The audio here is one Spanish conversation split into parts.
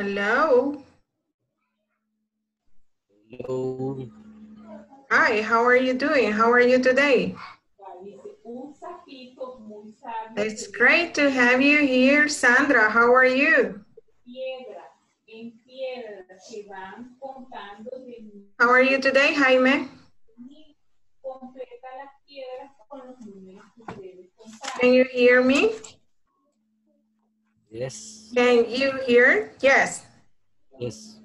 Hello. Hello. Hi, how are you doing? How are you today? It's great to have you here, Sandra. How are you? How are you today, Jaime? Can you hear me? Yes. Can you hear? Yes. Yes.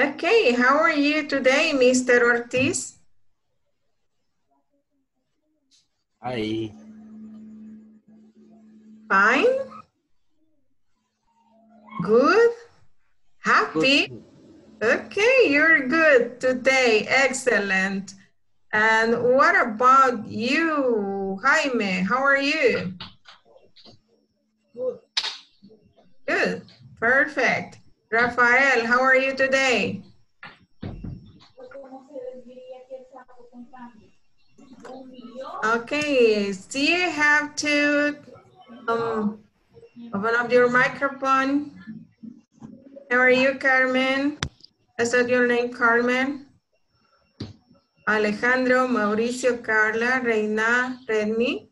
Okay, how are you today, Mr. Ortiz? Hi. Fine? Good? Happy? Good. Okay, you're good today. Excellent. And what about you, Jaime? How are you? Good. Good. Perfect. Rafael, how are you today? Okay, do you have to um, open up your microphone? How are you, Carmen? Is that your name, Carmen? Alejandro, Mauricio, Carla, Reina, Redmi,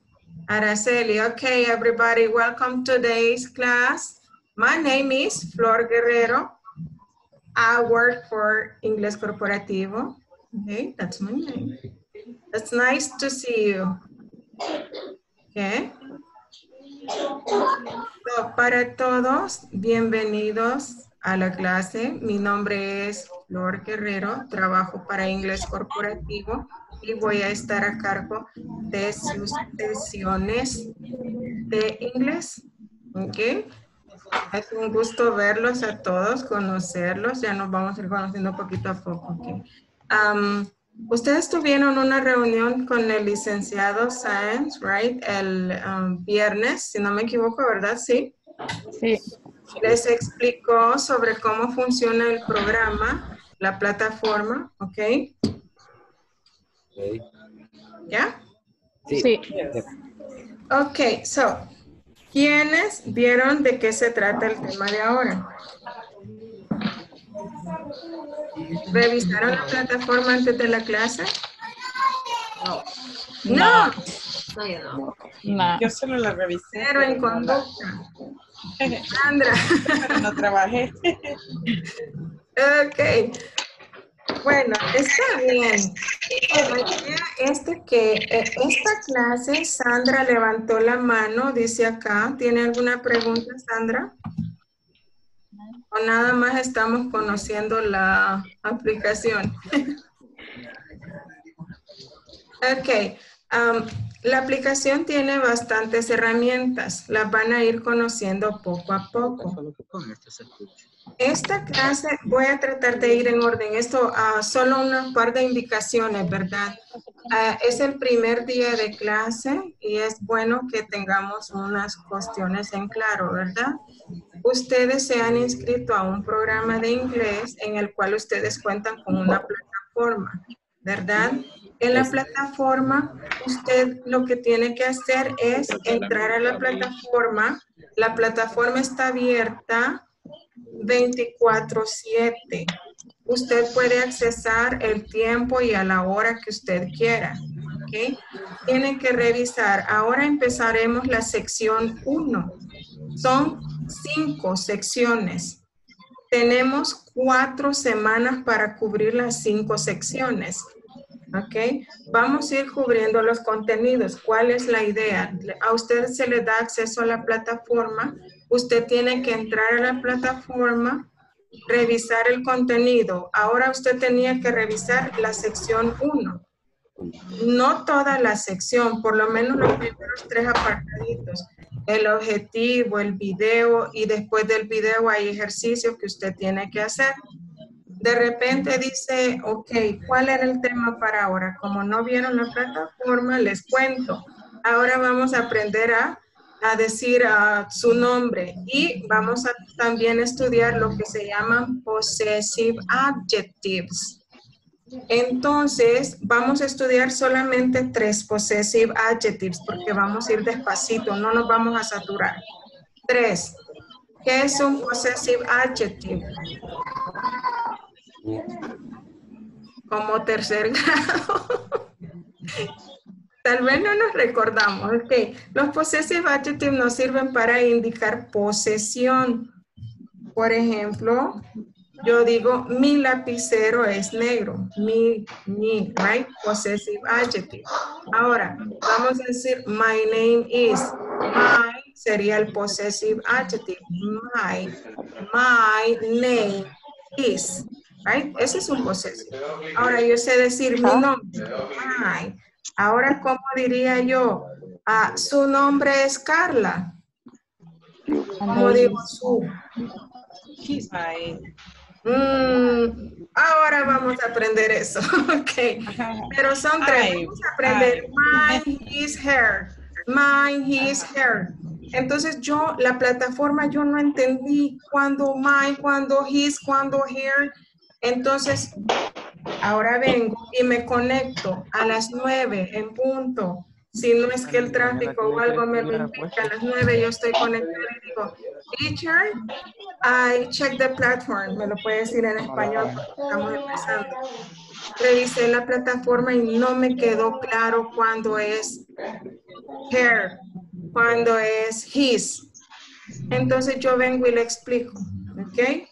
Araceli. Okay, everybody, welcome to today's class. My name is Flor Guerrero. I work for Inglés Corporativo. Okay, that's my name. It's nice to see you. Okay. So, para todos, bienvenidos a la clase. Mi nombre es Flor Guerrero, trabajo para Inglés Corporativo y voy a estar a cargo de sus sesiones de inglés. ¿Ok? Es un gusto verlos a todos, conocerlos. Ya nos vamos a ir conociendo poquito a poco. ¿ok? Um, Ustedes tuvieron una reunión con el licenciado Sáenz, right? El um, viernes, si no me equivoco, ¿verdad? Sí. Sí, Les explicó sobre cómo funciona el programa, la plataforma, ¿ok? Okay. ¿Ya? sí. Ok, so, ¿quiénes vieron de qué se trata el tema de ahora? ¿Revisaron la plataforma antes de la clase? No, No. Yo solo la revisé, pero en conducta. Sandra. pero no trabajé. Ok. Bueno, está bien. La idea es de que eh, esta clase, Sandra levantó la mano, dice acá. ¿Tiene alguna pregunta, Sandra? ¿O nada más estamos conociendo la aplicación? ok. la aplicación tiene bastantes herramientas. Las van a ir conociendo poco a poco. Esta clase voy a tratar de ir en orden. Esto, ah, solo un par de indicaciones, ¿verdad? Ah, es el primer día de clase y es bueno que tengamos unas cuestiones en claro, ¿verdad? Ustedes se han inscrito a un programa de inglés en el cual ustedes cuentan con una plataforma, ¿verdad? En la plataforma, usted lo que tiene que hacer es entrar a la plataforma. La plataforma está abierta 24/7. Usted puede accesar el tiempo y a la hora que usted quiera. ¿ok? Tienen que revisar. Ahora empezaremos la sección 1. Son cinco secciones. Tenemos cuatro semanas para cubrir las cinco secciones. Vamos a ir cubriendo los contenidos. ¿Cuál es la idea? A usted se le da acceso a la plataforma. Usted tiene que entrar a la plataforma, revisar el contenido. Ahora usted tenía que revisar la sección 1. No toda la sección, por lo menos los primeros tres apartaditos. El objetivo, el video y después del video hay ejercicios que usted tiene que hacer. De repente dice, ok, ¿cuál era el tema para ahora? Como no vieron la plataforma, les cuento. Ahora vamos a aprender a, a decir su nombre y vamos a también estudiar lo que se llaman possessive adjectives. Entonces, vamos a estudiar solamente tres possessive adjectives porque vamos a ir despacito, no nos vamos a saturar. Tres. ¿Qué es un possessive adjective? Como tercer grado. Tal vez no nos recordamos. Ok, los possessive adjectives nos sirven para indicar posesión. Por ejemplo, yo digo, mi lapicero es negro. Mi, mi, right? Possessive adjective. Ahora, vamos a decir, my name is. My sería el possessive adjective. My, my name is. Right? Ese es un possessive. Ahora, yo sé decir mi nombre. My. Ahora, ¿cómo diría yo? Ah, su nombre es Carla. ¿Cómo digo su? My. Mm, ahora vamos a aprender eso, ok. Pero son tres. Vamos a aprender mine, his, her. Mine, his, her. Entonces yo, la plataforma, yo no entendí cuándo mine, cuándo his, cuándo her. Entonces, ahora vengo y me conecto a las nueve en punto. Si no es que el tráfico o algo me lo indica, a las nueve yo estoy conectada y digo, teacher, I check the platform. Me lo puede decir en español porque estamos empezando. Revisé la plataforma y no me quedó claro cuándo es her, cuándo es his. Entonces yo vengo y le explico, ¿ok?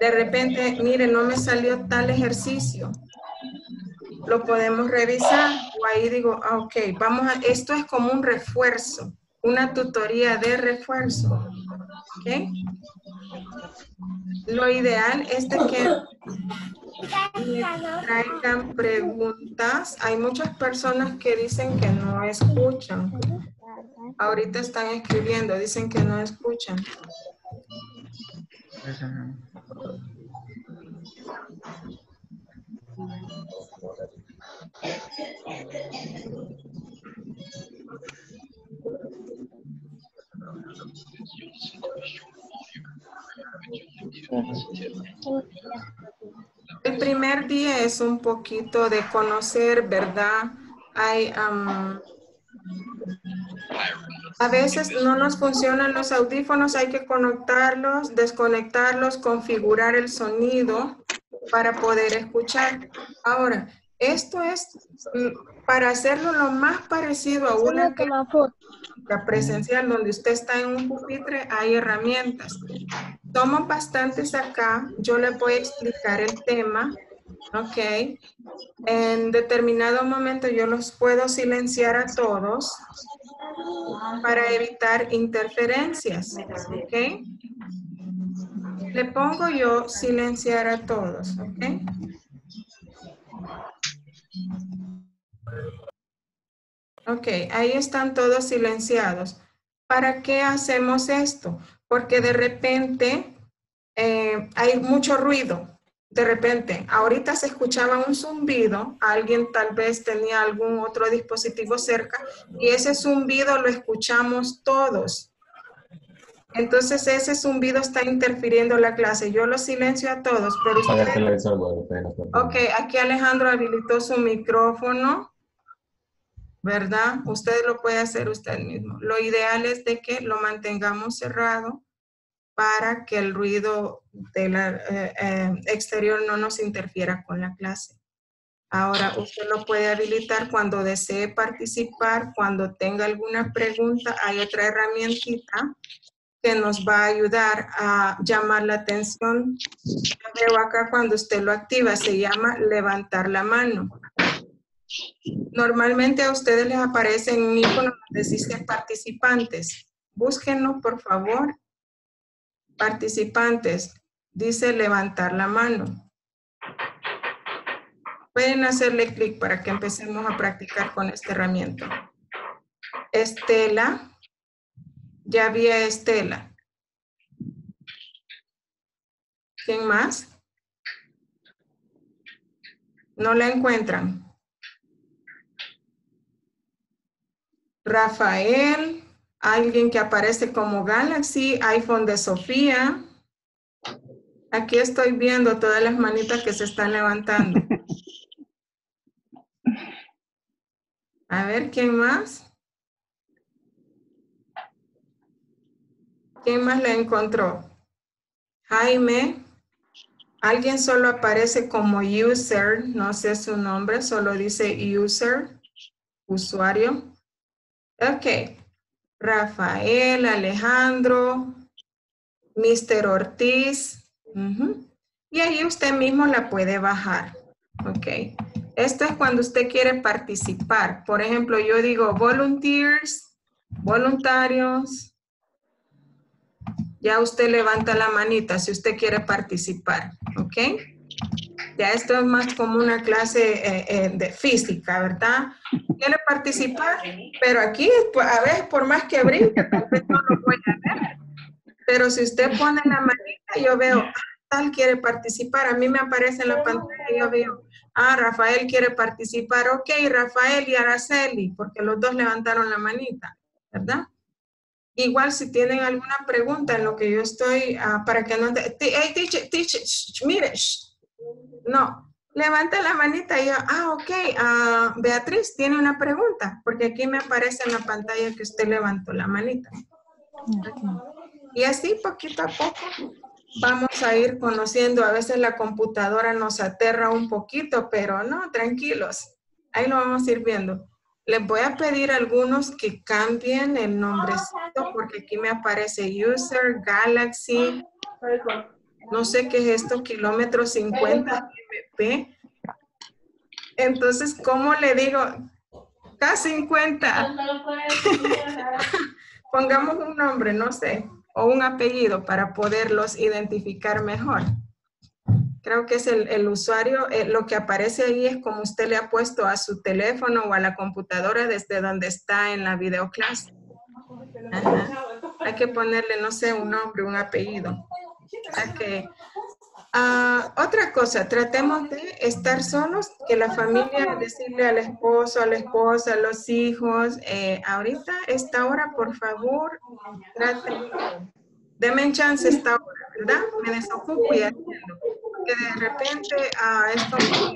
De repente, mire, no me salió tal ejercicio. Lo podemos revisar o ahí digo, ah, ok, vamos a, esto es como un refuerzo, una tutoría de refuerzo, ¿ok? Lo ideal es de que traigan preguntas. Hay muchas personas que dicen que no escuchan. Ahorita están escribiendo, dicen que no escuchan. El primer día es un poquito de conocer, ¿verdad? Hay, am, a veces no nos funcionan los audífonos, hay que conectarlos, desconectarlos, configurar el sonido para poder escuchar. Ahora, esto es mm, para hacerlo lo más parecido a una la presencial donde usted está en un pupitre, hay herramientas. Tomo bastantes acá, yo le voy a explicar el tema, ok. En determinado momento yo los puedo silenciar a todos para evitar interferencias. Le pongo yo silenciar a todos, ok. Ok, ahí están todos silenciados. ¿Para qué hacemos esto? Porque de repente eh, hay mucho ruido. De repente, ahorita se escuchaba un zumbido, alguien tal vez tenía algún otro dispositivo cerca y ese zumbido lo escuchamos todos. Entonces ese zumbido está interfiriendo la clase. Yo lo silencio a todos, pero Apaga el usted... televisor, güey, apenas, apenas. Ok, aquí Alejandro habilitó su micrófono, ¿verdad? Usted lo puede hacer usted mismo. Lo ideal es de que lo mantengamos cerrado para que el ruido del exterior no nos interfiera con la clase. Ahora, usted lo puede habilitar cuando desee participar, cuando tenga alguna pregunta. Hay otra herramientita que nos va a ayudar a llamar la atención. Veo acá cuando usted lo activa, se llama levantar la mano. Normalmente a ustedes les aparece un icono donde dice participantes. Búsquenlo, por favor. Participantes. Dice levantar la mano. Pueden hacerle clic para que empecemos a practicar con esta herramienta. Estela. Ya vi a Estela. ¿Quién más? No la encuentran. Rafael, alguien que aparece como Galaxy, iPhone de Sofía. Aquí estoy viendo todas las manitas que se están levantando. A ver, ¿quién más? ¿Quién más la encontró? Jaime. Alguien solo aparece como user, no sé su nombre, solo dice user, usuario. Ok. Rafael, Alejandro, Mr. Ortiz. Y ahí usted mismo la puede bajar. Ok. Esto es cuando usted quiere participar. Por ejemplo, yo digo volunteers, voluntarios. Ya usted levanta la manita si usted quiere participar. Ok. Ya esto es más como una clase eh, eh, de física, ¿verdad? Quiere participar, pero aquí, a veces, por más que brinque, tal vez no lo voy a ver. Pero si usted pone la manita, yo veo, ah, tal quiere participar. A mí me aparece en la pantalla, yo veo, ah, Rafael quiere participar. Ok, Rafael y Araceli, porque los dos levantaron la manita, ¿verdad? Igual si tienen alguna pregunta en lo que yo estoy, ah, para que no... te- Hey, teacher, teacher, shh, mire, no, levanta la manita y yo, ah, ok, ah, Beatriz tiene una pregunta, porque aquí me aparece en la pantalla que usted levantó la manita. Y así poquito a poco vamos a ir conociendo. A veces la computadora nos aterra un poquito, pero no, tranquilos. Ahí lo vamos a ir viendo. Les voy a pedir a algunos que cambien el nombrecito porque aquí me aparece User Galaxy. No sé qué es esto, kilómetro 50 MP. Entonces, ¿cómo le digo? K50. Pongamos un nombre, no sé, o un apellido para poderlos identificar mejor. Creo que es el, el usuario, eh, lo que aparece ahí es como usted le ha puesto a su teléfono o a la computadora desde donde está en la videoclase. Ajá. Hay que ponerle, no sé, un nombre, un apellido. Ah, otra cosa, tratemos de estar solos, que la familia, decirle al esposo, a la esposa, a los hijos, eh, ahorita, esta hora, por favor, traten, denme chance esta hora, ¿verdad? Me desocupo y atiendo. Porque de repente, ah, es como,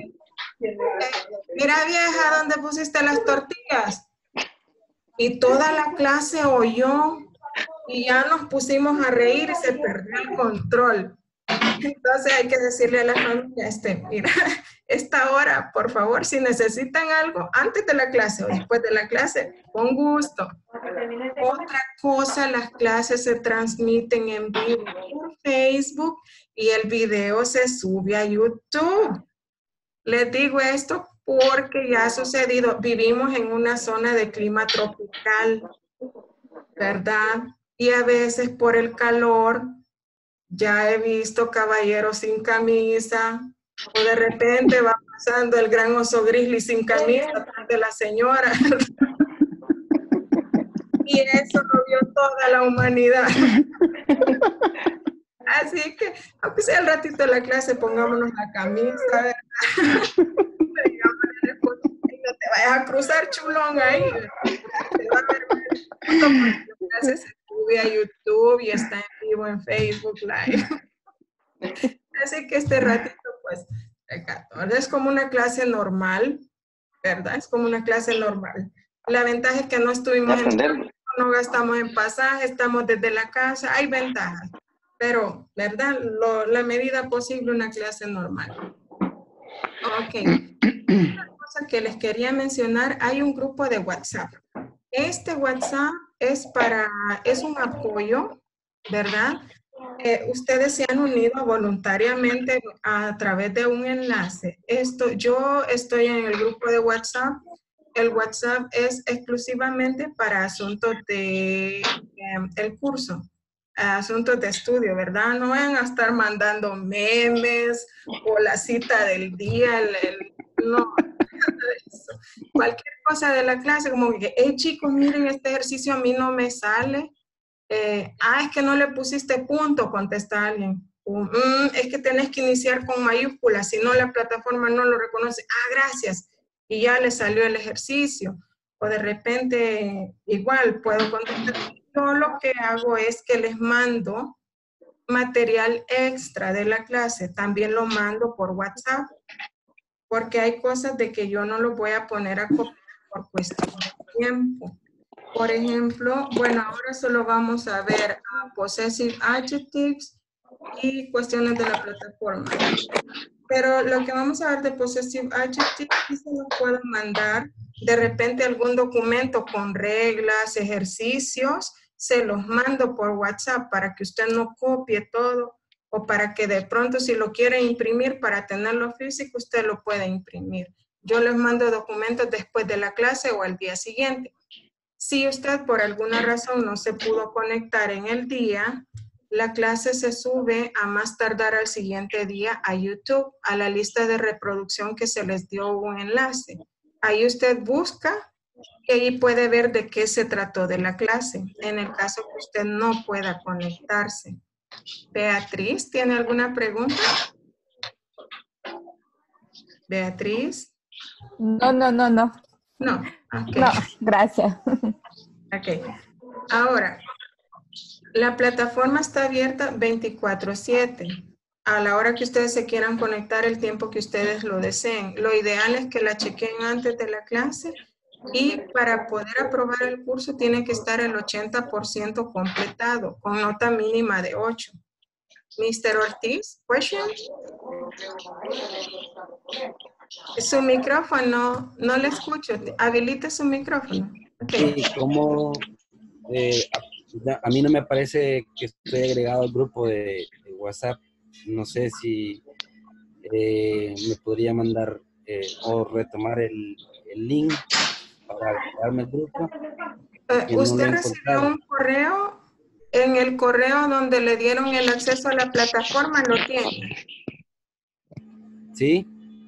que, eh, mira vieja, ¿dónde pusiste las tortillas? Y toda la clase oyó y ya nos pusimos a reír y se perdió el control. Entonces hay que decirle a la familia, este, mira, esta hora, por favor, si necesitan algo antes de la clase o después de la clase, con gusto. Otra cosa, las clases se transmiten en vivo por Facebook y el video se sube a YouTube. Les digo esto porque ya ha sucedido, vivimos en una zona de clima tropical, ¿verdad? Y a veces por el calor ya he visto caballeros sin camisa, o de repente va pasando el gran oso grizzly sin camisa atrás de la señora. y eso lo vio toda la humanidad. Así que, aunque sea el ratito de la clase, pongámonos la camisa, ¿verdad? Pues, no te vayas a cruzar chulón ahí. Te va a ver mal. Sube a YouTube y está en vivo en Facebook Live. Así que este ratito, pues, el 14 es como una clase normal, ¿verdad? Es como una clase normal. La ventaja es que no estuvimos en no gastamos en pasaje, estamos desde la casa, hay ventajas. Pero, ¿verdad? Lo- la medida posible una clase normal. Ok. Una cosa que les quería mencionar, hay un grupo de WhatsApp. Este WhatsApp es para, es un apoyo, ¿verdad? Eh, ustedes se han unido voluntariamente a través de un enlace. Esto, yo estoy en el grupo de WhatsApp. El WhatsApp es exclusivamente para asuntos de eh, el curso, asuntos de estudio, ¿verdad? No van a estar mandando memes o la cita del día, no, Cualquier cosa de la clase, como que, hey chicos, miren, este ejercicio a mí no me sale. Eh, ah, es que no le pusiste punto, contesta alguien. "Mm, es que tenés que iniciar con mayúsculas, si no la plataforma no lo reconoce. Ah, gracias. Y ya le salió el ejercicio. O de repente, igual, puedo contestar. Yo lo que hago es que les mando material extra de la clase. También lo mando por WhatsApp. Porque hay cosas de que yo no lo voy a poner a copiar por cuestión de tiempo. Por ejemplo, bueno, ahora solo vamos a ver ah, possessive adjectives y cuestiones de la plataforma. Pero lo que vamos a ver de possessive adjectives, se los puedo mandar de repente algún documento con reglas, ejercicios, se los mando por WhatsApp para que usted no copie todo o para que de pronto si lo quiere imprimir para tenerlo físico, usted lo puede imprimir. Yo les mando documentos después de la clase o al día siguiente. Si usted por alguna razón no se pudo conectar en el día, la clase se sube a más tardar al siguiente día a YouTube, a la lista de reproducción que se les dio un enlace. Ahí usted busca y ahí puede ver de qué se trató de la clase, en el caso que usted no pueda conectarse. Beatriz, ¿tiene alguna pregunta? Beatriz. No, no, no, no. No. No, gracias. Ok. Ahora, la plataforma está abierta 24/7. A la hora que ustedes se quieran conectar, el tiempo que ustedes lo deseen. Lo ideal es que la chequen antes de la clase y para poder aprobar el curso tiene que estar el 80% completado con nota mínima de 8. Mr. Ortiz, question? Su micrófono, no le escucho. Habilite su micrófono. Ok. Sí, como eh, a, a mí no me aparece que estoy agregado al grupo de, de WhatsApp. No sé si eh, me podría mandar eh, o retomar el, el link para agregarme al grupo. Eh, no ¿Usted recibió un correo? En el correo donde le dieron el acceso a la plataforma, ¿lo tiene? ¿Sí?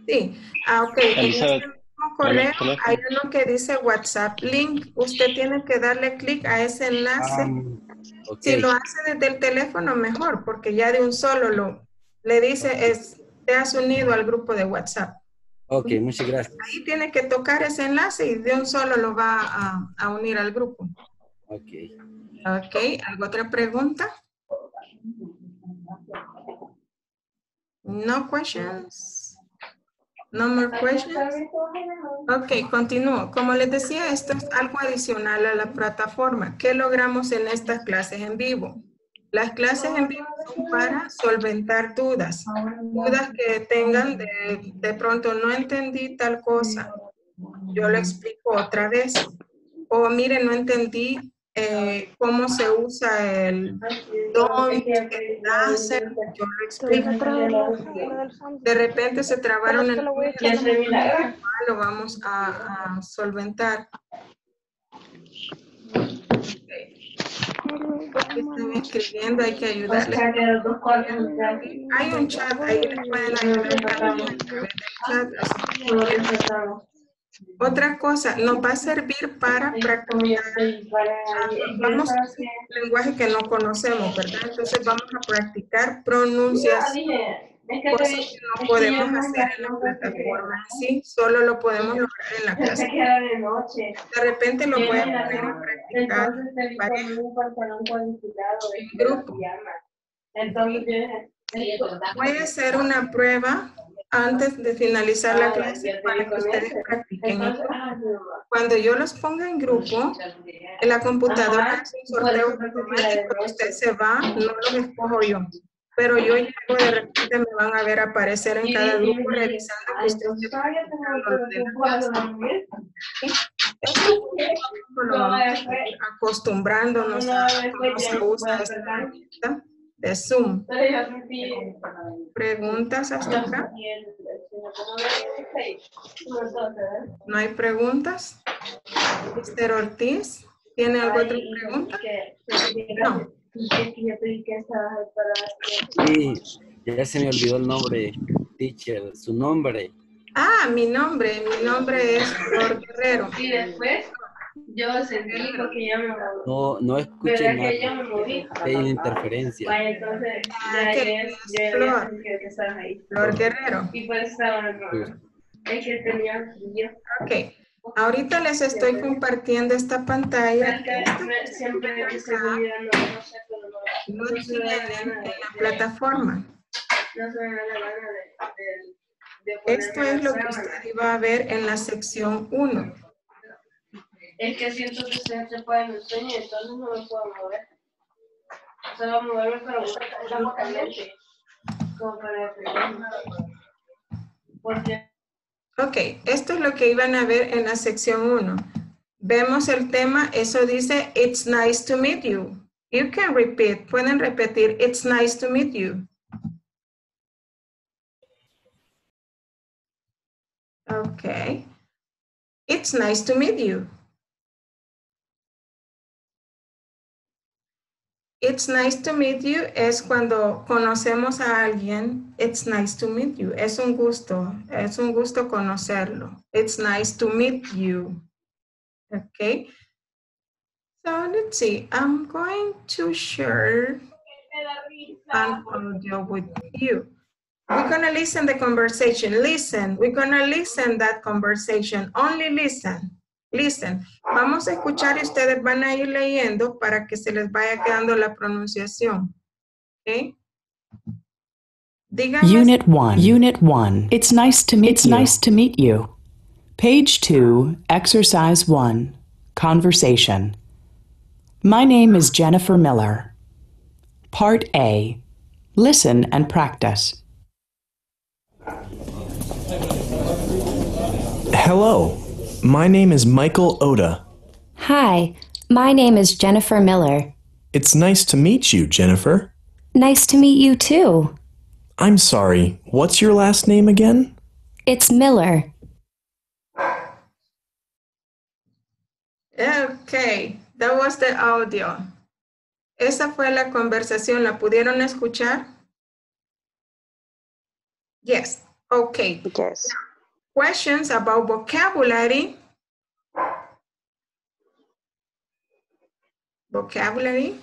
Sí. Ah, ok. En ese Elizabeth, mismo correo hay uno que dice WhatsApp link. Usted tiene que darle clic a ese enlace. Ah. Si lo hace desde el teléfono, mejor, porque ya de un solo lo le dice es te has unido al grupo de WhatsApp. Ok, muchas gracias. Ahí tiene que tocar ese enlace y de un solo lo va a, a unir al grupo. Ok. Ok, ¿alguna otra pregunta? No questions? No more questions? Ok, continúo. Como les decía, esto es algo adicional a la plataforma. ¿Qué logramos en estas clases en vivo? Las clases en vivo son para solventar dudas. Dudas que tengan de, de pronto, no entendí tal cosa. Yo lo explico otra vez. O mire, no entendí eh, cómo se usa el don, el láser. Yo lo explico. De repente se trabaron el lo vamos a, a solventar. Están escribiendo, hay que ayudarles. Hay un chat, ahí les pueden ayudar Otra cosa, nos va a servir para practicar. Vamos a un lenguaje que no conocemos, ¿verdad? Entonces vamos a practicar pronunciación. Cosas que no podemos hacer en la plataforma así, solo lo podemos lograr en la clase. De repente lo pueden poner a practicar en grupo. Puede ser una prueba antes de finalizar la clase para que ustedes practiquen. en grupo. Cuando yo los ponga en grupo, en la computadora hace un sorteo automático, usted se va, no los escojo yo. Pero yo llego, de repente me van a ver aparecer en cada grupo revisando que usted acostumbrándonos a cómo se usa esta herramienta de Zoom. ¿Preguntas hasta acá? ¿No hay preguntas? Mr. Ortiz, ¿tiene alguna otra pregunta? No. Sí, ya se me olvidó el nombre, teacher, su nombre. Ah, mi nombre, mi nombre es Flor Guerrero. Y después yo sentí porque ya me moví. No, no escuché ¿Verdad que yo nada. me moví? Hay interferencia. Vaya, entonces Ah, ya ¿qué ya- es? ya Flor. había sentido que estabas ahí. Flor Guerrero. Y por eso estaba en el Es que tenía frío. Ok. Ahorita les estoy compartiendo esta pantalla. Siempre no en de, la plataforma. no se me da la gana de, de, de Esto es lo que usted iba a ver en la sección 1. Es que siento que se puede en el sueño y entonces no me puedo mover. A moverme, pero muy bruscamente. Como para defenderme. Porque Ok, esto es lo que iban a ver en la sección 1. Vemos el tema, eso dice, it's nice to meet you. You can repeat, pueden repetir, it's nice to meet you. Ok. It's nice to meet you. It's nice to meet you es cuando conocemos a alguien. It's nice to meet you. Es un gusto. Es un gusto conocerlo. It's nice to meet you. Okay. So let's see. I'm going to share an audio with you. We're gonna listen the conversation. Listen. We're gonna listen that conversation. Only listen. Listen. Vamos a escuchar y ustedes van a ir leyendo para que se les vaya quedando la pronunciación. ¿Ok? Díganme Unit 1. Unit 1. It's nice to meet It's nice to meet you. Page 2, Exercise 1. Conversation. My name is Jennifer Miller. Part A. Listen and practice. Hello, my name is Michael Oda. Hi, my name is Jennifer Miller. It's nice to meet you, Jennifer. Nice to meet you too. I'm sorry, what's your last name again? It's Miller. Ok, that was the audio. Esa fue la conversación. ¿La pudieron escuchar? Yes. Okay. Yes. Questions about vocabulary. Vocabulary.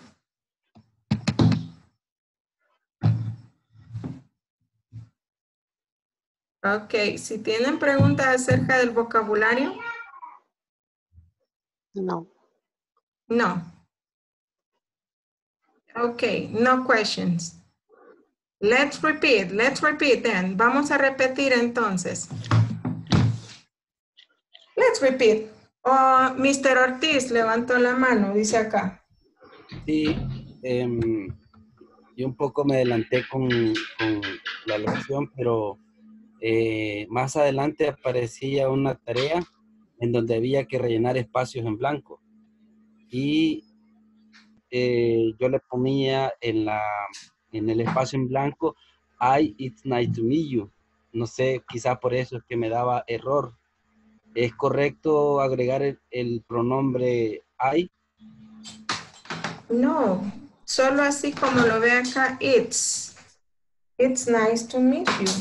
Ok, si tienen preguntas acerca del vocabulario, No. No. Okay, no questions. Let's repeat, let's repeat then. Vamos a repetir entonces. Let's repeat. Oh, Mr. Ortiz levantó la mano, dice acá. Sí, em, yo un poco me adelanté con, con la lección, pero eh, más adelante aparecía una tarea en donde había que rellenar espacios en blanco. Y eh, yo le ponía en, la, en el espacio en blanco, I, it's nice to meet you. No sé, quizá por eso es que me daba error. ¿Es correcto agregar el, el pronombre I? No, solo así como lo ve acá, it's. It's nice to meet you.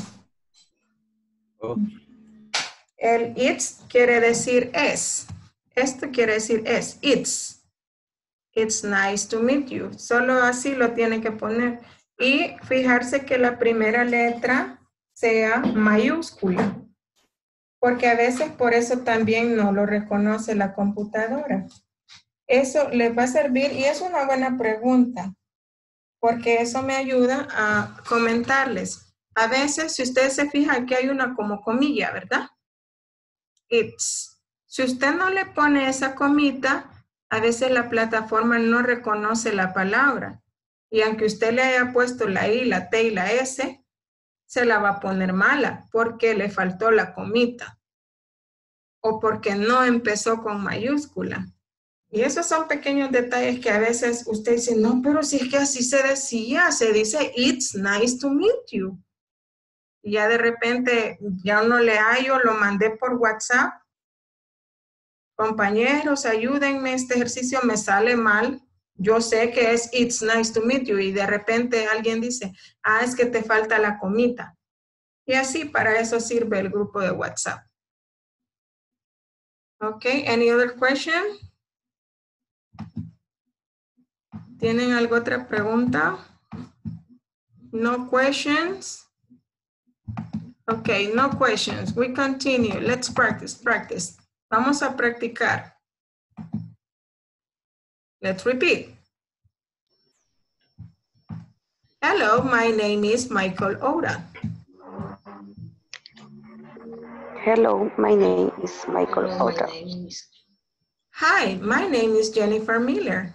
Oh, El it's quiere decir es. Esto quiere decir es. It's. It's nice to meet you. Solo así lo tiene que poner. Y fijarse que la primera letra sea mayúscula. Porque a veces por eso también no lo reconoce la computadora. Eso les va a servir y es una buena pregunta. Porque eso me ayuda a comentarles. A veces, si ustedes se fijan que hay una como comilla, ¿verdad? It's. Si usted no le pone esa comita, a veces la plataforma no reconoce la palabra. Y aunque usted le haya puesto la I, la T y la S, se la va a poner mala porque le faltó la comita. O porque no empezó con mayúscula. Y esos son pequeños detalles que a veces usted dice, no, pero si es que así se decía, se dice, it's nice to meet you. Y ya de repente ya no le hallo, lo mandé por WhatsApp. Compañeros, ayúdenme, este ejercicio me sale mal. Yo sé que es it's nice to meet you y de repente alguien dice, ah, es que te falta la comita. Y así para eso sirve el grupo de WhatsApp. Okay, any other question? ¿Tienen alguna otra pregunta? No questions? Okay, no questions. We continue. Let's practice, practice. Vamos a practicar. Let's repeat. Hello, my name is Michael Oda. Hello, my name is Michael Oda. Hi, my name is Jennifer Miller.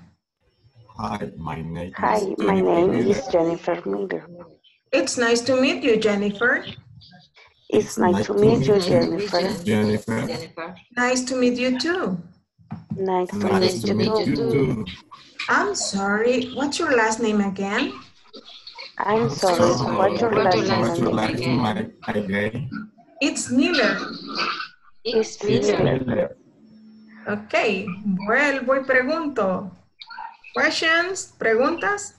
Hi, my name Hi, is my name is Jennifer Jennifer Miller. It's nice to meet you, Jennifer. It's nice to meet you, Jennifer. Jennifer. Nice to meet you too. Nice to Nice meet to meet you you too. too. I'm sorry, what's your last name again? I'm sorry, So, what's your what's last your name? last name again? It's Miller. It's It's Miller. Miller. Ok, vuelvo y pregunto. Questions, preguntas?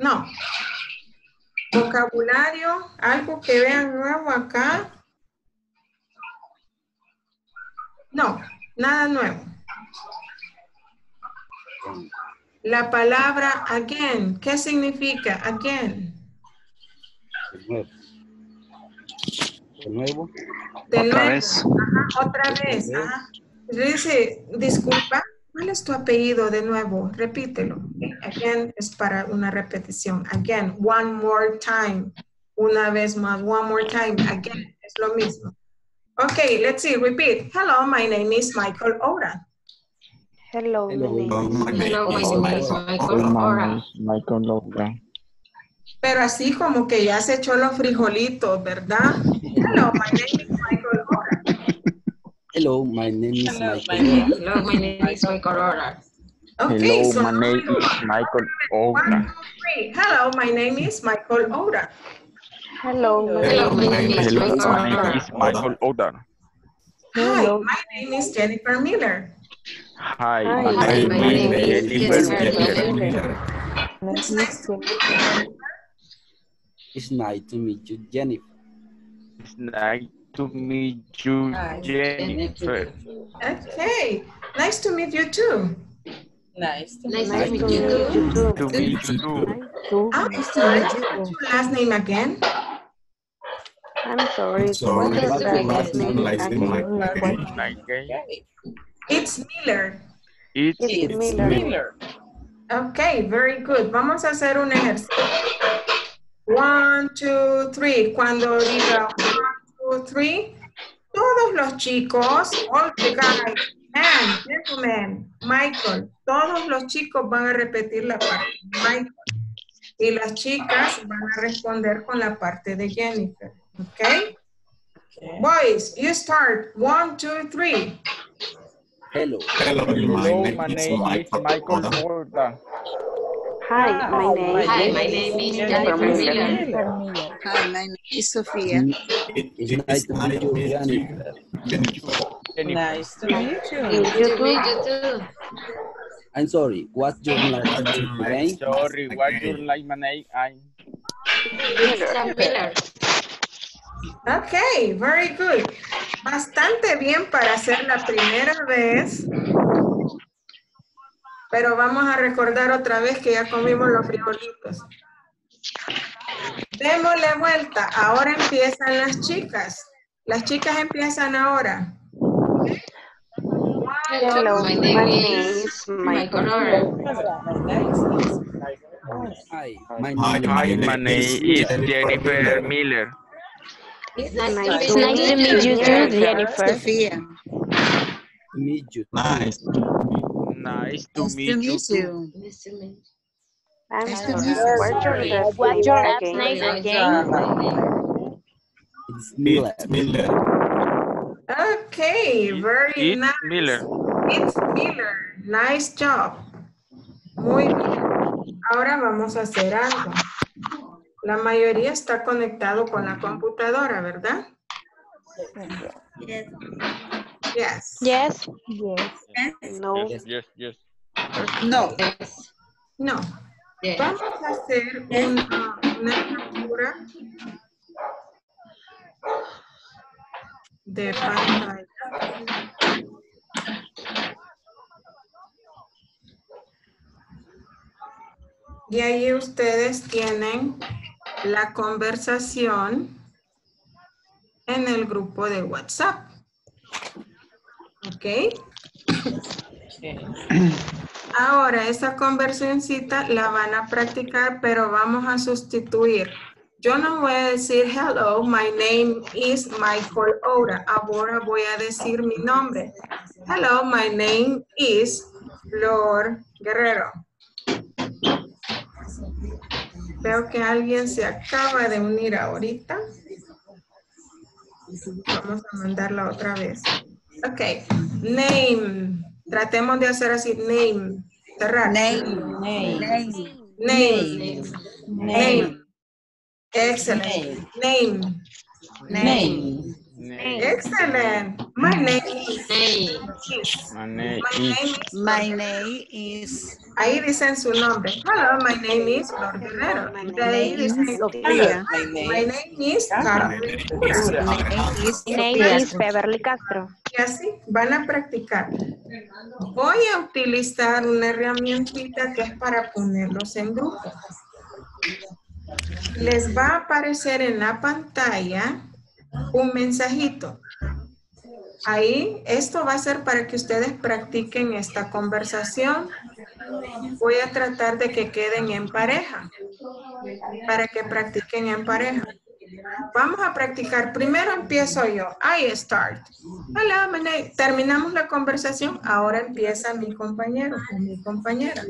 No. Vocabulario, algo que vean nuevo acá. No, nada nuevo. La palabra again, ¿qué significa again? De nuevo. De nuevo. De Otra nuevo. vez. Ajá, otra vez. Ajá. Dice, disculpa, ¿cuál es tu apellido de nuevo? Repítelo. Again es para una repetición. Again, one more time. Una vez más, one more time. Again, es lo mismo. Okay, let's see, repeat. Hello, my name is Michael Ora. Hello, my Hello. name my is name is Michael. Ora. Michael Laura. Pero así como que ya se echó los frijolitos, ¿verdad? Hello, my name is Michael Ora. Hello, my name is Hello, Michael. my name, hello, my name is Michael Aurora. Okay, Hello, so my name is Michael one, two. Hello, my name is Michael Ora. Hello, my Hello, name my name is Hello, Michael my name is Michael Laura. Hi, my name is Jennifer Miller. Hi, Hi, my Hi, name my is name is Jennifer Jennifer Miller. Miller. It's nice to meet you. It's nice to meet you, Jennifer. It's nice to meet you, Hi, Jennifer. Okay, nice to meet you too. Nice to Nice meet to you. meet you too. To meet you too. Ah, nice to I'm meet sorry, you what's too. your last name again? I'm sorry, Sorry, what's your what's last your last name name last name again? again? It's Miller. It's It's It's Miller. Miller. Okay, very good. Vamos a hacer un ejercicio. One, two, three. Cuando diga one, two, three, todos los chicos, all the guys, man, gentlemen, Michael, todos los chicos van a repetir la parte de Michael. Y las chicas van a responder con la parte de Jennifer. Okay? Boys, you start. One, two, three. Hello. Hello, Hello, my name is Michael. Michael Ora. Laura. Hi, my name Hi, is my name is Jennifer Miller. Hi, my name is Sophia. Nice to meet you, Jennifer. Nice to meet you. Meet you too. I'm sorry, what's your name? Sorry, what's your like my name? I'm Miller. Miller. Ok, very good. Bastante bien para hacer la primera vez. Pero vamos a recordar otra vez que ya comimos los frijolitos. Démosle vuelta. Ahora empiezan las chicas. Las chicas empiezan ahora. Hello, My name is Michael. Hi, my name Hi, is my name is Jennifer Miller. It's Nice to meet you, you. Jennifer. Meet you. Nice. Nice to Nice to meet you meet you. Nice to meet I'm Nice to meet you. what's your Sorry. last What's your last name again? It's Miller. It's Miller. Okay, very It's nice. Miller. It's Miller. Nice job. Muy bien. Ahora vamos a hacer algo. La mayoría está conectado con la computadora, ¿verdad? Yes. Yes. Yes. Yes. No. Yes, yes, yes. No. Yes. No. Yes. Vamos a hacer una, una captura de pantalla. Y ahí ustedes tienen la conversación en el grupo de WhatsApp. ¿Ok? Ahora, esa conversacioncita la van a practicar, pero vamos a sustituir Yo no voy a decir, hello, my name is Michael Ora. Ahora voy a decir mi nombre. Hello, my name is Flor Guerrero. Veo que alguien se acaba de unir ahorita. Vamos a mandarla otra vez. Ok, name. Tratemos de hacer así, name. Cerrar. Name. Name. Name. Name. Name. Excellent. Name. Name. Excellent. My name is. My name My is name is. My name is. Ahí dicen su nombre. Hello, my name is Flor Guerrero. De ahí dicen. My name is Carmen. Name is Mi name is Beverly Castro. Y así van a practicar. Voy a utilizar una herramientita que es para ponerlos en grupo. Les va a aparecer en la pantalla un mensajito. Ahí, esto va a ser para que ustedes practiquen esta conversación. Voy a tratar de que queden en pareja, para que practiquen en pareja. Vamos a practicar. Primero empiezo yo. I start. Hola, name- Terminamos la conversación. Ahora empieza mi compañero o mi compañera.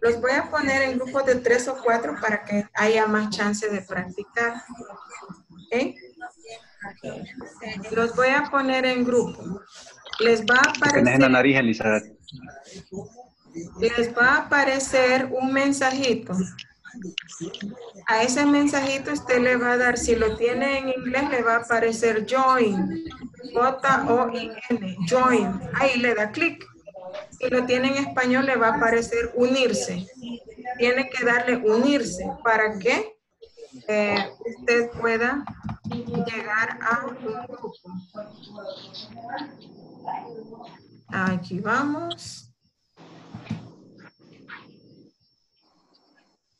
Los voy a poner en grupos de tres o cuatro para que haya más chance de practicar. Los voy a poner en grupo. Les va a en la aparecer, nariz, Elizabeth. les va a aparecer un mensajito. A ese mensajito usted le va a dar, si lo tiene en inglés, le va a aparecer join. J-O-I-N. Join. Ahí le da clic. Si lo tiene en español, le va a aparecer unirse. Tiene que darle unirse para que eh, usted pueda llegar a un grupo. Aquí vamos.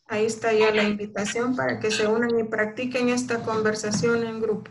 Ahí está ya la invitación para que se unan y practiquen esta conversación en grupo.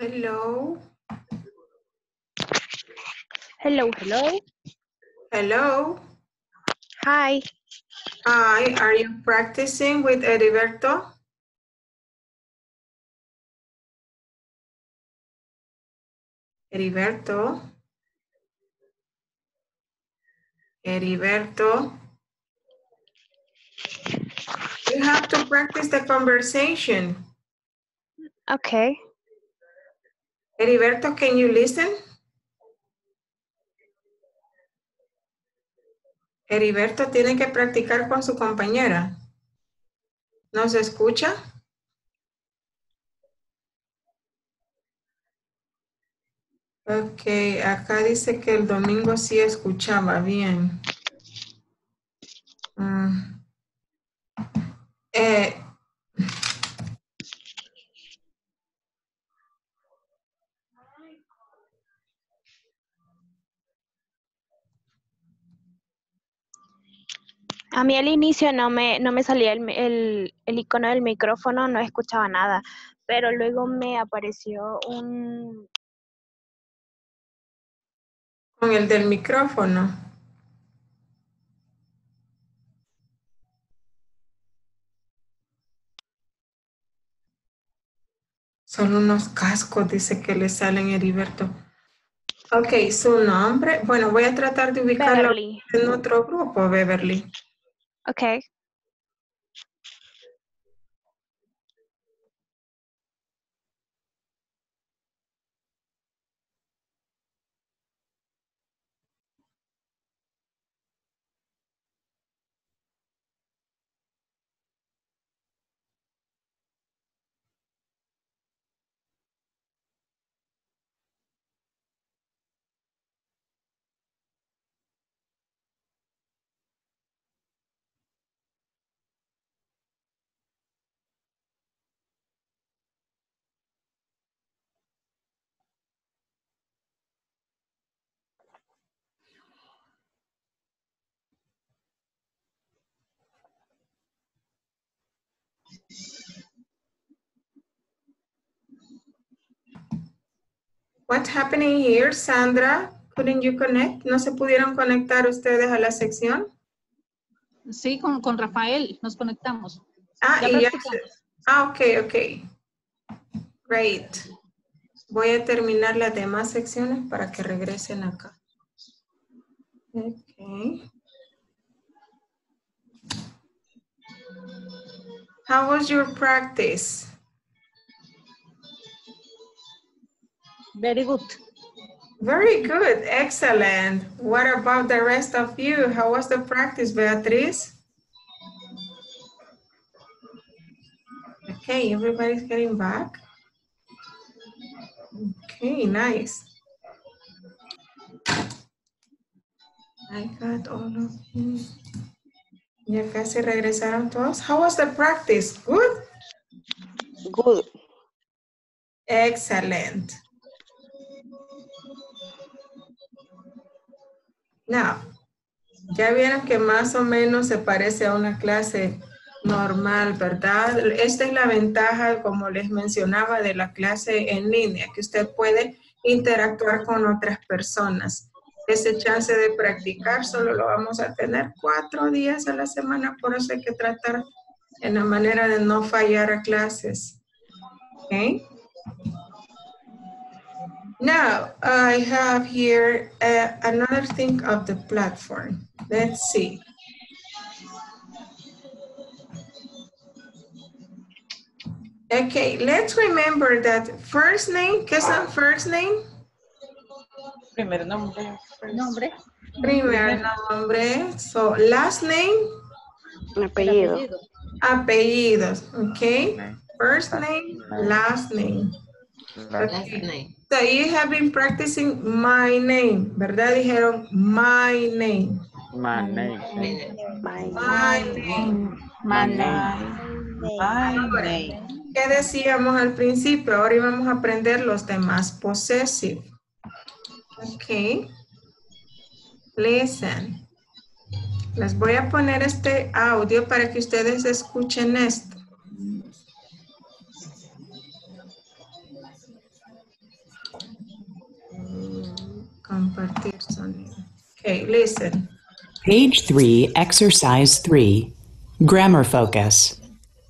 Hello. Hello, hello. Hello. Hi. Hi, are you practicing with Heriberto? Heriberto. Heriberto. You have to practice the conversation. Okay. Heriberto, can you listen? Heriberto tiene que practicar con su compañera. ¿Nos escucha? Ok, acá dice que el domingo sí escuchaba bien. Mm. Eh, A mí al inicio no me, no me salía el, el, el icono del micrófono, no escuchaba nada, pero luego me apareció un... Con el del micrófono. Son unos cascos, dice que le salen Heriberto. Ok, su nombre. Bueno, voy a tratar de ubicarlo en otro grupo, Beverly. Okay. What's happening here, Sandra? Couldn't you connect? ¿No se pudieron conectar ustedes a la sección? Sí, con, con Rafael nos conectamos. Ah, Ya y ya. Ah, ok, ok. Great. Voy a terminar las demás secciones para que regresen acá. Ok. How was your practice? Very good. Very good, excellent. What about the rest of you? How was the practice, Beatriz? Okay, everybody's getting back. Okay, nice. I got all of you. Ya casi regresaron todos. How was the practice? Good? Good. Excellent. Now, ya vieron que más o menos se parece a una clase normal, ¿verdad? Esta es la ventaja, como les mencionaba, de la clase en línea, que usted puede interactuar con otras personas. Ese chance de practicar solo lo vamos a tener cuatro días a la semana, por eso hay que tratar en la manera de no fallar a clases. ¿Ok? Now, I have here uh, another thing of the platform. Let's see. Okay, let's remember that first name, ¿qué es el first name? Primer nombre. first. Nombre. Primer nombre. So, last name, Apellido. apellidos, okay? First name, last name. Last Last name. So you have been practicing my name, ¿verdad? Dijeron my name. My name. My My name. My name. My name. ¿Qué decíamos al principio? Ahora íbamos a aprender los demás possessive. Ok. Listen. Les voy a poner este audio para que ustedes escuchen esto. Compartir sonido. Ok, listen. Page 3, Exercise 3. Grammar focus.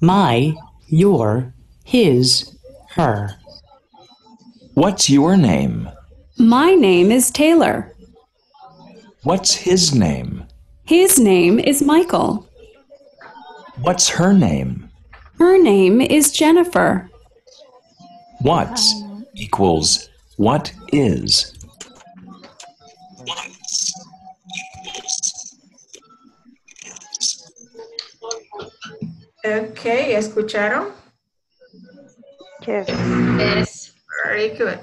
My, your, his, her. What's your name? My name is Taylor. What's his name? His name is Michael. What's her name? Her name is Jennifer. What's equals what is. Ok, ¿escucharon? Yes. Very good.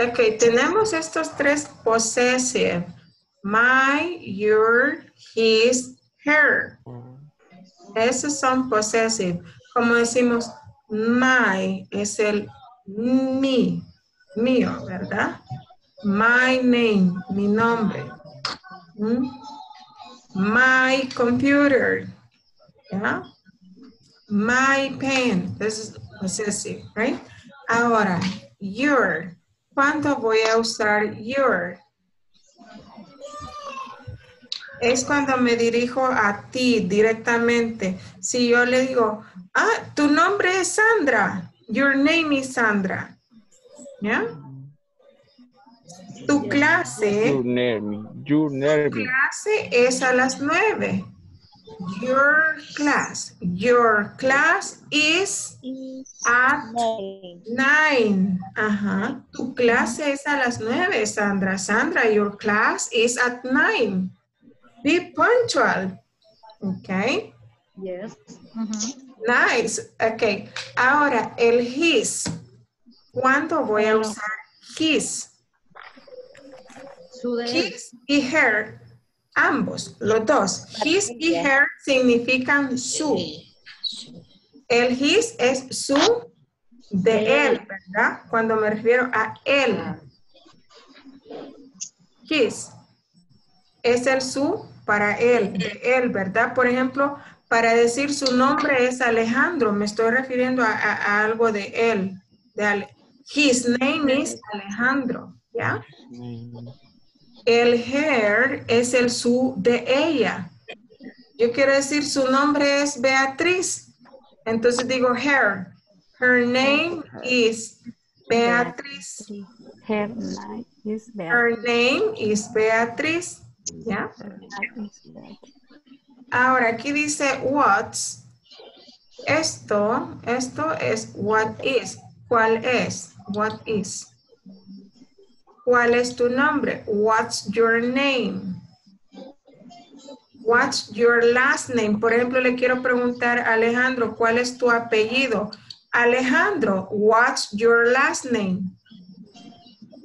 Ok, tenemos estos tres possessive. My, your, his, her. Esos son possessive. Como decimos, my es el mi, mío, ¿verdad? My name, mi nombre. ¿Mm? My computer. ¿Ya? My pen. This is possessive, right? Ahora, your. ¿Cuándo voy a usar your? Es cuando me dirijo a ti directamente. Si yo le digo, ah, tu nombre es Sandra. Your name is Sandra. ¿Ya? Tu clase, You near me. You near me. clase es a las nueve. Your class. Your class is at nine. Ajá. Tu clase es a las nueve, Sandra. Sandra, your class is at nine. Be punctual. Okay. Yes. Nice. Ok. Ahora, el his. ¿Cuándo voy a usar his? His y her. Ambos, los dos. His y her significan su. El his es su de él, ¿verdad? Cuando me refiero a él. His es el su para él, de él, ¿verdad? Por ejemplo, para decir su nombre es Alejandro, me estoy refiriendo a, a- a algo de él. De Ale- His name is Alejandro, ¿ya? El her es el su de ella. Yo quiero decir su nombre es Beatriz. Entonces digo her. Her name is Beatriz. Her name is Her name is Beatriz. ¿Ya? Ahora aquí dice what's. Esto, esto es what is. ¿Cuál es? What is. ¿Cuál es tu nombre? What's your name? What's your last name? Por ejemplo, le quiero preguntar a Alejandro, ¿cuál es tu apellido? Alejandro, what's your last name?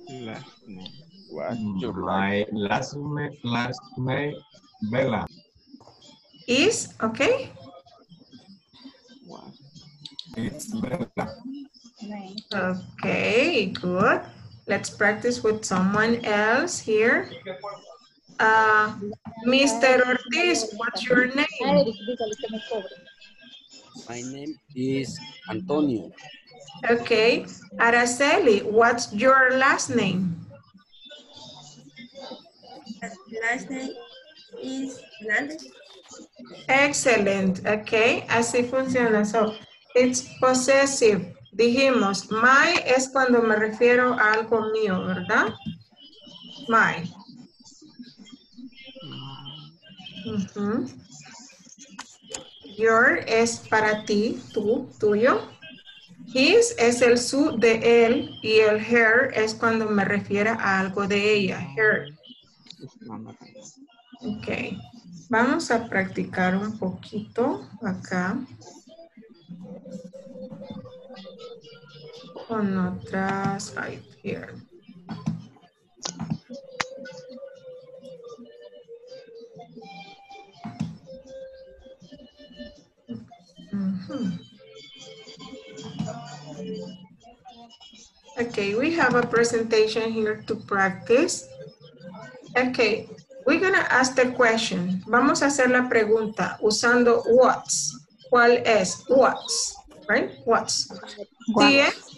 Last name. What's your My last name, last name, Bella. Is, okay? It's Bella. Okay, good. Let's practice with someone else here. Uh, Mr. Ortiz, what's your name? My name is Antonio. Okay. Araceli, what's your last name? Last name is Hernandez. Excellent, okay, así funciona. So, it's possessive. Dijimos, my es cuando me refiero a algo mío, ¿verdad? My. Your es para ti, tú, tuyo. His es el su de él y el her es cuando me refiero a algo de ella, her. Ok. Vamos a practicar un poquito acá. Con otras, right here. Mhm. Okay, we have a presentation here to practice. Okay, we're gonna ask the question. Vamos a hacer la pregunta usando what's. ¿Cuál es? What's, right? What's. Es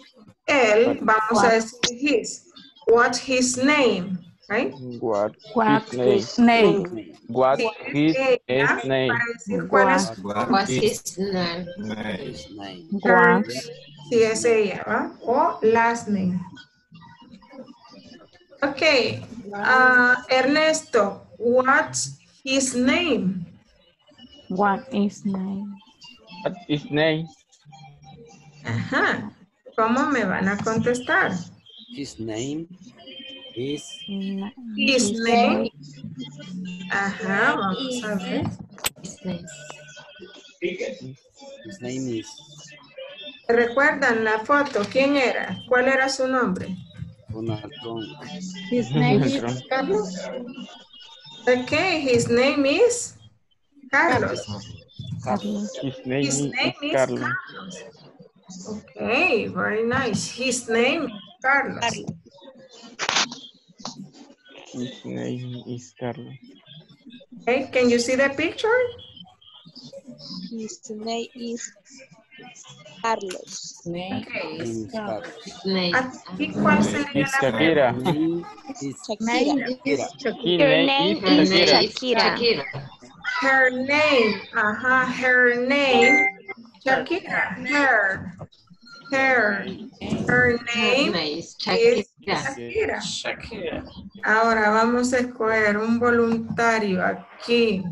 él, vamos a decir his. What's his name, right? What What his his name? What Si his es ella, his name? para decir cuál es What nombre. is name? name? His name. Her name, si es ella, ¿va? O last name. Ok. ah, Ernesto, what's his name? What is name? What is his name? Ajá. ¿Cómo me van a contestar? His name is His name. Ajá, vamos a ver. his name is ¿Recuerdan la foto? ¿Quién era? ¿Cuál era su nombre? Donald Trump. His name is Carlos. Okay, his name is Carlos. His name His is name is Carlos. Carlos. Okay, very nice. His name is Carlos. His name is Carlos. Okay, can you see the picture? His name is Carlos. Okay. Name is Carlos. Aquí, ¿cuál sería la Shakira. Name is Shakira. His name is Shakira. Shakira. Her name, ajá, her name, Shakira, her. Her. Her name is Shakira. Shakira. Ahora vamos a escoger un voluntario aquí.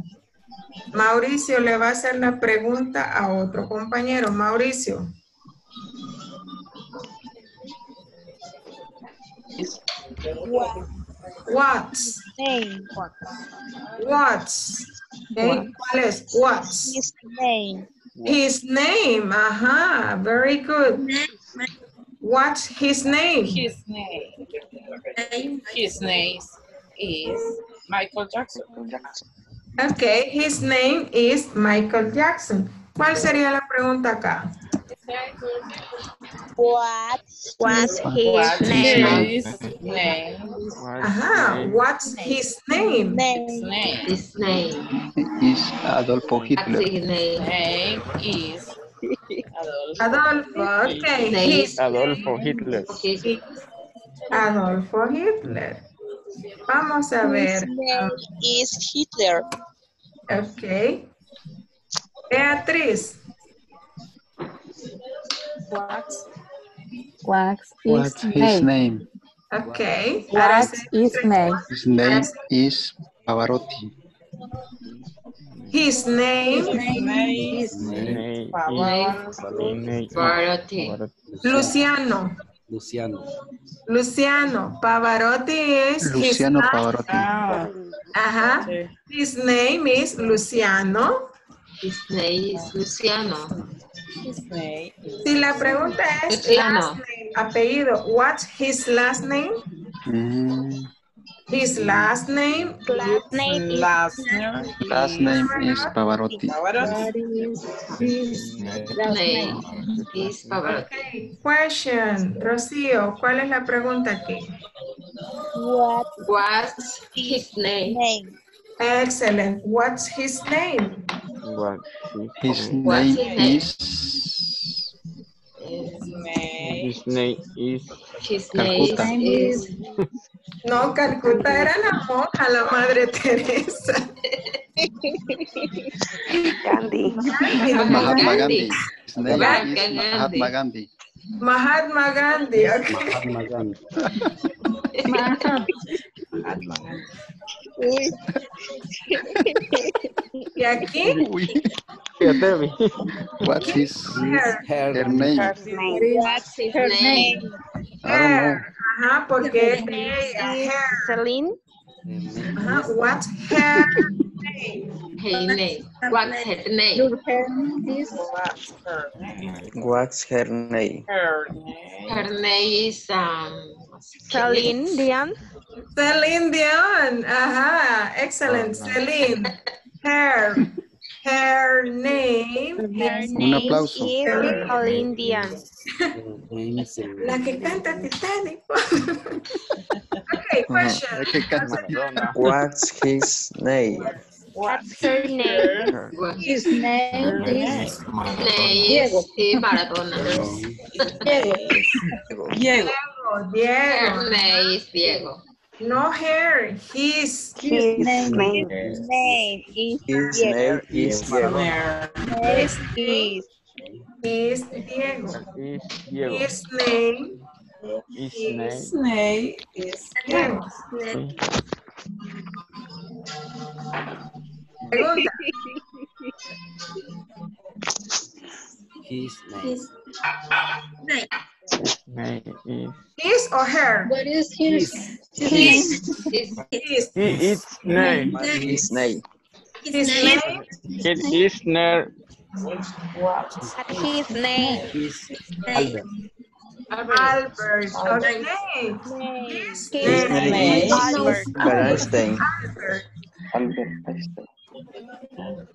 Mauricio le va a hacer la pregunta a otro compañero. Mauricio. What's? Name. What's? Okay, ¿Cuál es? What's? His name. His name. Ajá. Very good. What's his name? His name. His name is Michael Jackson. Okay, his name is Michael Jackson. ¿Cuál sería la pregunta acá? What was his What name? is his name? Ajá, what's his name? His name. His name. is Adolfo Hitler. His name. Name is Adolfo. Adolfo, okay. His Adolfo Hitler. Okay. Adolfo Hitler. Vamos a ver. His name um, is Hitler. Ok. Beatriz. What's What's What's his his name? Name? Ok. What's his name? His name is Pavarotti. His name. Name is Pavarotti. Luciano. Luciano. Luciano. Pavarotti is his Luciano last- Pavarotti. Ah, Ajá. His name is Luciano. His name is Luciano. His name is Si la pregunta es last name, apellido, what's his last name? Mm, His last name. Last name last name. last name is Pavarotti. Pavarotti. His name is Pavarotti. Okay. Question. Rocío, ¿cuál es la pregunta aquí? what What's his name? name? Excellent. What's his name? What His What's name his name? is His name. Is His name Calcuta. is No, Calcuta era la monja, la madre Teresa. Gandhi. Mahatma Gandhi. Mahatma Gandhi. Mahatma Gandhi. Mahatma Gandhi. Okay. Mahatma Gandhi. Uy. Y aquí, Uy, Fíjate, vi. what's his hair. Hair. her name? What's his Her name? name I. Hair. Ajá, porque es hair. Celine. Ajá, what's her name? Her name. What's her name? Her name is What's her name? What's her name? Her name. Her name is um. Celine Dion. Celine Dion. Ajá, excellent. Celine. Her. Her name. Her is- Un name aplauso. is Celine Dion. La que canta Titanic. okay, question. What's his name? What's her name? His name is name is Maradona. Diego. Diego. Her Diego. name is Diego. No hair. His. His name. His name is His Diego. name is Diego. Her His is Is Diego. Is Diego. His name His is name name is Diego. Pregunta. His name. name is His or her? What is his? His. His His. he its name. His name. His name. It is name. What's his name? His Albert. Albert. Okay. His His name name is is Albert. Albert Einstein. Albert. Albert Einstein.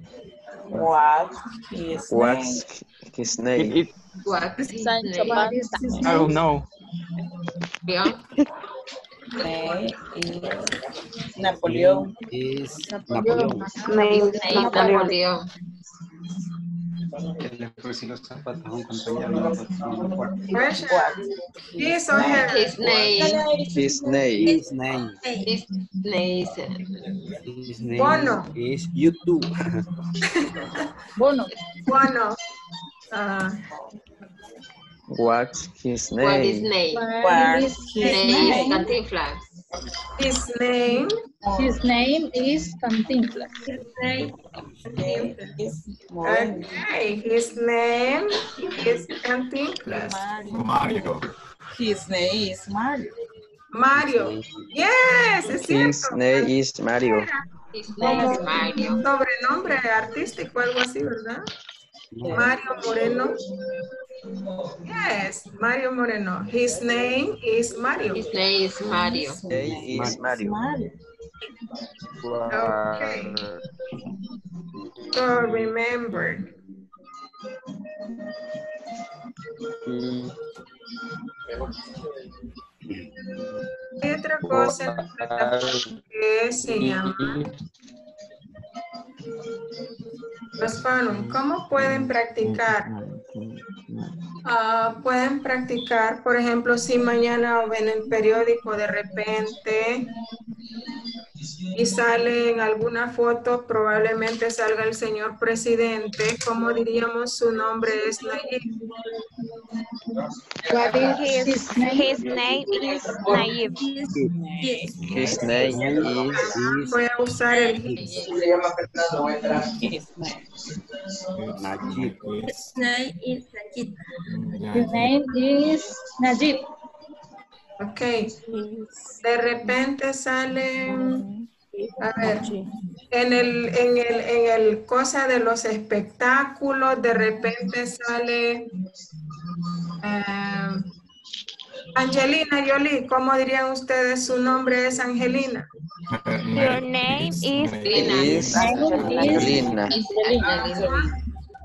What his What's his It name? is what's his name? I don't know. Leon. name is Napoleon. Is Napoleon. Name Name Napoleon. Napoleon. Que le ofrecí los zapatos a un compañero. no los His or her? His name. His name. His name. His name His name Bono. is YouTube. Bono. Bueno. Uh, What's his What is name? name? What His his name name? is Cantinflas. His name His name is Cantinflas. name is Moreno. Okay, his name is Cantinflas. Mario. His name is Mario. Mario. Yes, es His name is Mario. His name is Mario. Sobrenombre artístico, algo así, ¿verdad? Mario Moreno. Yes, Mario Moreno. His name is Mario. His name is Mario. His Name is Mario. Mario. Okay. So remember. He Hay otra cosa en la plataforma que se llama los. ¿Cómo pueden practicar? Ah, pueden practicar, por ejemplo, si mañana ven el periódico de repente y sale en alguna foto, probablemente salga el señor presidente, ¿cómo diríamos su nombre es Nayib? What is His, his name? is Nayib. His name is Voy a usar el his. His name. Is Najib. His name is Najib. Ok. De repente sale, a ver, en el, en el, en el cosa de los espectáculos, de repente sale eh, Angelina Jolie. ¿Cómo dirían ustedes su nombre es Angelina? Your name is is Angelina.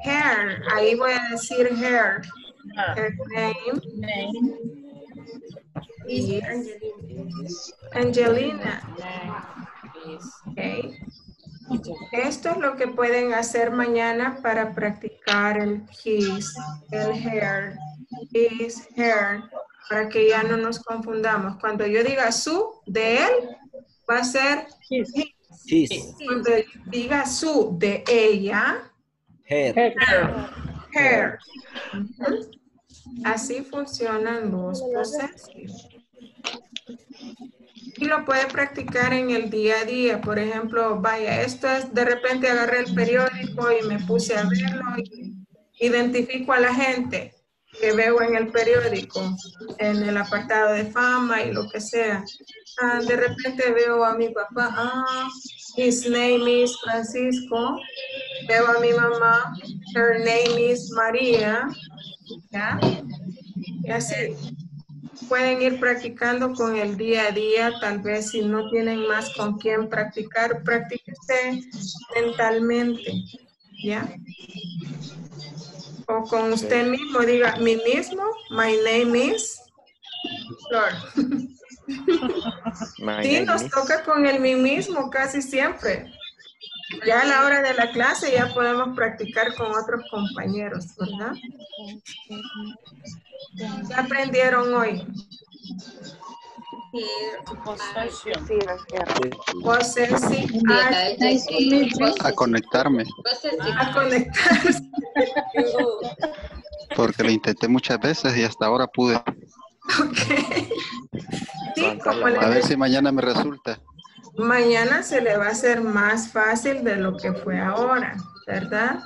Hair. Ahí voy a decir hair. Her name is Angelina. Okay. Esto es lo que pueden hacer mañana para practicar el his, el hair, his, hair, para que ya no nos confundamos. Cuando yo diga su, de él, va a ser his. His. Cuando diga su, de ella, Her. hair. Ujú. Así funcionan los possessivos. Y lo puede practicar en el día a día. Por ejemplo, vaya, esto es, de repente agarré el periódico y me puse a verlo y identifico a la gente que veo en el periódico, en el apartado de fama y lo que sea. Ah, de repente veo a mi papá, ah, his name is Francisco. Veo a mi mamá, her name is María. ¿Ya? Y así pueden ir practicando con el día a día, tal vez si no tienen más con quién practicar, practíquese mentalmente, ¿ya? O con usted mismo, diga, mi mismo, my name is Flor. Sí, nos toca con el mí mismo casi siempre. Ya a la hora de la clase ya podemos practicar con otros compañeros, ¿verdad? ¿Qué aprendieron hoy? Possessive adjective. A conectarme, A conectarse. porque lo intenté muchas veces y hasta ahora pude. Sí, como le A ver si mañana me resulta. Mañana se le va a hacer más fácil de lo que fue ahora, ¿verdad?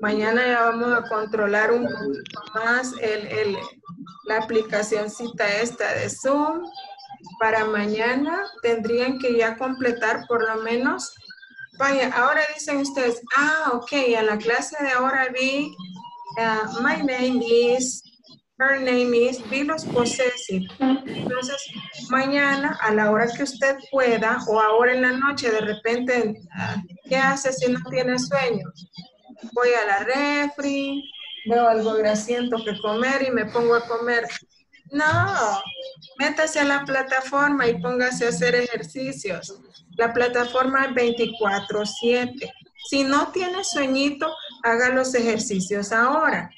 Mañana ya vamos a controlar un poquito más el, el- la aplicacióncita esta de Zoom. Para mañana tendrían que ya completar por lo menos, vaya, ahora dicen ustedes, ah, ok, en la clase de ahora vi, ah, my name is, her name is, vi los. Entonces, mañana a la hora que usted pueda o ahora en la noche de repente, ¿qué hace si no tiene sueño? Voy a la refri, veo algo grasiento que comer y me pongo a comer. No, métase a la plataforma y póngase a hacer ejercicios. La plataforma es 24/7. Si no tiene sueñito, haga los ejercicios ahora.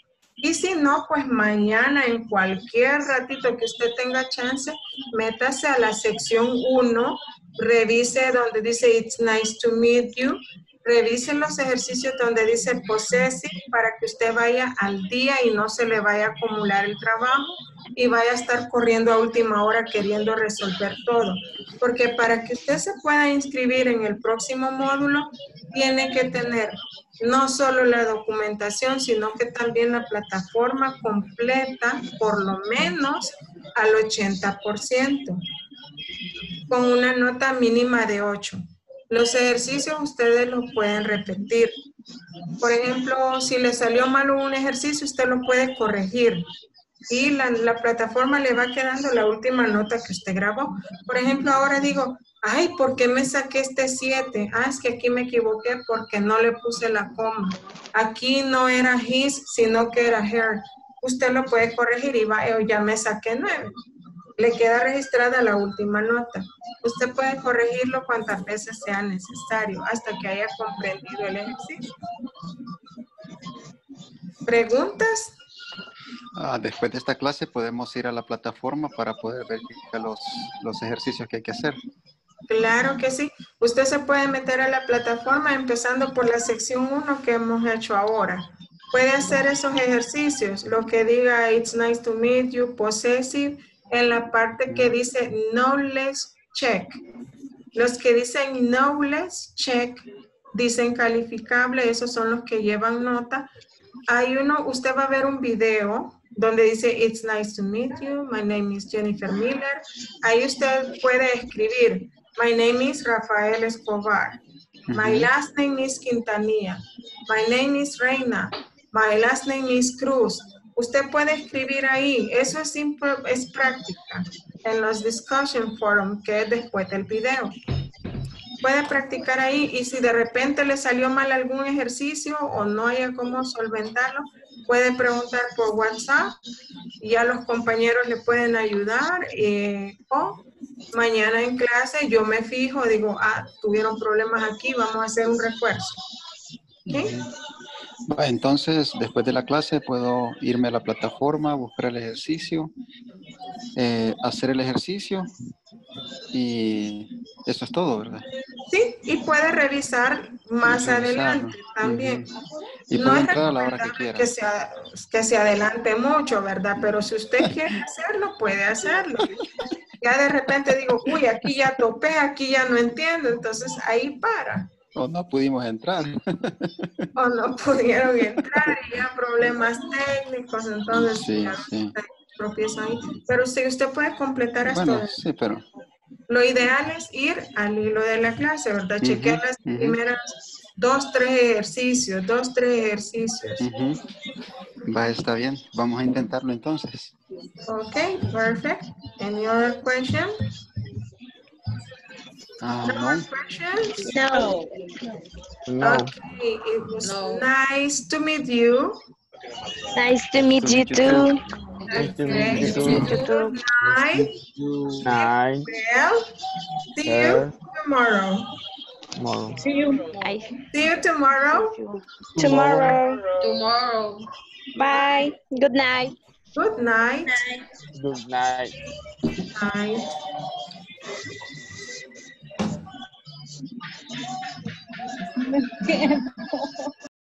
Y si no, pues mañana en cualquier ratito que usted tenga chance, métase a la sección 1, revise donde dice It's nice to meet you revisen los ejercicios donde dice possessive para que usted vaya al día y no se le vaya a acumular el trabajo y vaya a estar corriendo a última hora queriendo resolver todo. Porque para que usted se pueda inscribir en el próximo módulo, tiene que tener no solo la documentación, sino que también la plataforma completa, por lo menos al 80%, con una nota mínima de 8. Los ejercicios ustedes los pueden repetir. Por ejemplo, si le salió mal un ejercicio, usted lo puede corregir. Y la, la plataforma le va quedando la última nota que usted grabó. Por ejemplo, ahora digo, ay, ¿por qué me saqué este 7? Ah, es que aquí me equivoqué porque no le puse la coma. Aquí no era his, sino que era her. Usted lo puede corregir y va, "Eh, ya me saqué 9. Le queda registrada la última nota. Usted puede corregirlo cuantas veces sea necesario hasta que haya comprendido el ejercicio. ¿Preguntas? Ah, después de esta clase podemos ir a la plataforma para poder verificar los, los ejercicios que hay que hacer. Claro que sí. Usted se puede meter a la plataforma empezando por la sección 1 que hemos hecho ahora. Puede hacer esos ejercicios, lo que diga It's nice to meet you, possessive, en la parte que dice knowledge check. Los que dicen knowledge check dicen calificable, esos son los que llevan nota. Hay uno, usted va a ver un video donde dice It's nice to meet you, my name is Jennifer Miller. Ahí usted puede escribir My name is Rafael Escobar. My last name is Quintanilla. My name is Reina. My last name is Cruz. Usted puede escribir ahí. Eso es, es práctica en los discussion forum que es después del video. Puede practicar ahí y si de repente le salió mal algún ejercicio o no haya cómo solventarlo, puede preguntar por WhatsApp y ya los compañeros le pueden ayudar eh, o mañana en clase yo me fijo, digo, ah, tuvieron problemas aquí, vamos a hacer un refuerzo. Entonces, después de la clase puedo irme a la plataforma, buscar el ejercicio, eh, hacer el ejercicio y eso es todo, ¿verdad? Sí, y puede revisar más adelante también. Y No puedo es entrar a la hora que quiera. que se, a- que se adelante mucho, ¿verdad? Pero si usted quiere hacerlo, puede hacerlo. Ya de repente digo, uy, aquí ya topé, aquí ya no entiendo, entonces ahí para. O no pudimos entrar. O no pudieron entrar y ya problemas técnicos, entonces Sí, ya sí. Ahí. Pero si usted puede completar hasta Bueno, sí, pero Lo ideal es ir al hilo de la clase, ¿verdad? Ujú, Chequear las primeras dos, tres ejercicios, dos, tres ejercicios. va, está bien. Vamos a intentarlo entonces. Okay, perfect. Any other question? Ah, No no. more questions? No. No. Okay, it was nice to meet you. Nice to meet you. Nice to meet you too. Good night. Night. Well, see you tomorrow. tomorrow. See you. See you tomorrow. Tomorrow. Tomorrow. Bye. Good night. Good night. Good night. Good Night. No entiendo.